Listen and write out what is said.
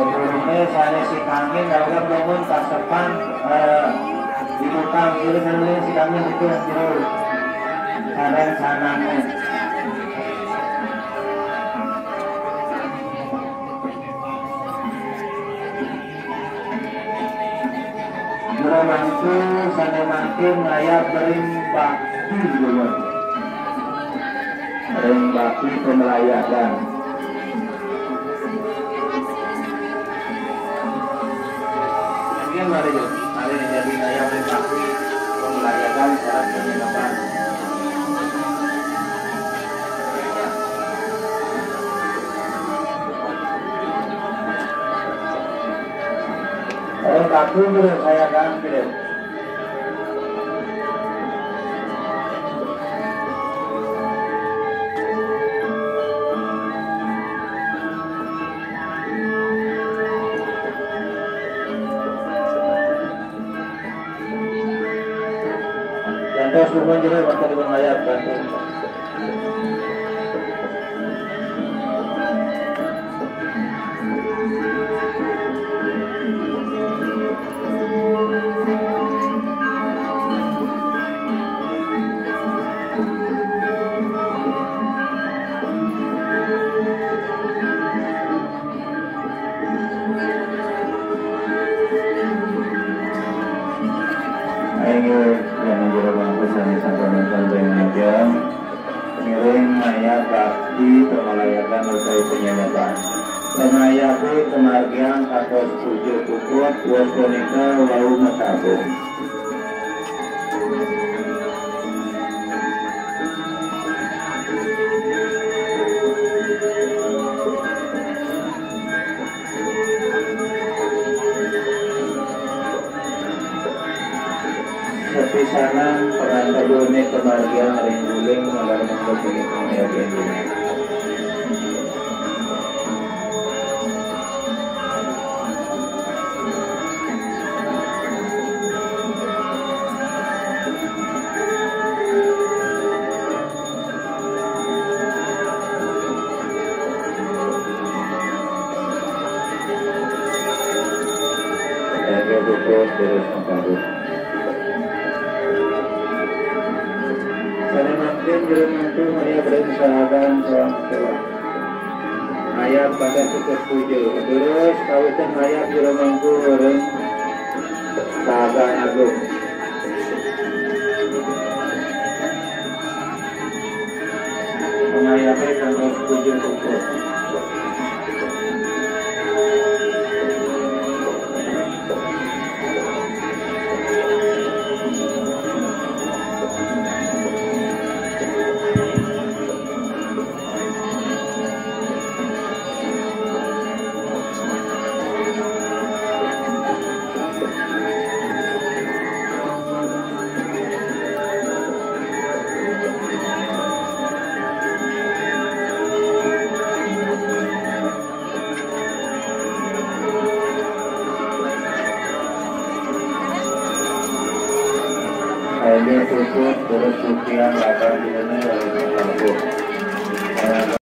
Sebelumnya saya si kami dalam bangun kasepan eh, di muka kiri nanti si kami itu sananya. Mula mantu makin bering bakti dulu. Bering bakti pemelayakan. Mari yuk, mari jadi pemelayakan syarat penginapan. Bro, saya kan bro. Contoh semua juga bakal dibayar bantu. Ayo yang menjadi bangku sani sampai nonton aja Miring maya bakti pemelayakan usai penyadapan Pengayaku kemargian katos tujuh kukut wau matabung Sepisanan pengantar dunia kemargian ring guling Malar mengkut ini pengayakan dunia Ayat pada cukup puju Terus kawitan ayat belum mampu Orang Sahabat agung Mengayapi kantor puju kukuh Ayo tutup terus sukian lakukan di sini dari